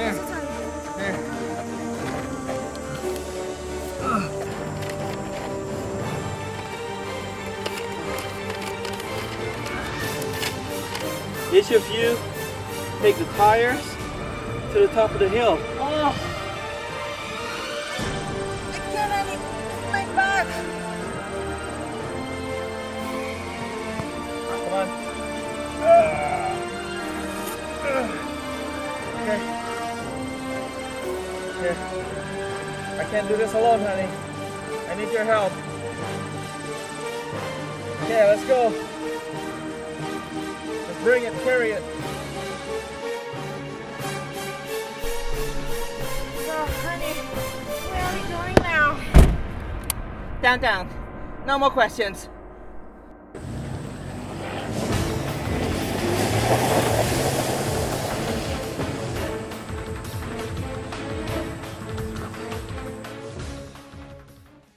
There. There. Ugh. Each of you take the tires to the top of the hill. Oh. I can't any my back. Come on. Uh. Uh. Okay. Here. I can't do this alone, honey. I need your help. Okay, let's go. Let's bring it, carry it. So, honey, where are we going now? Down, down. No more questions.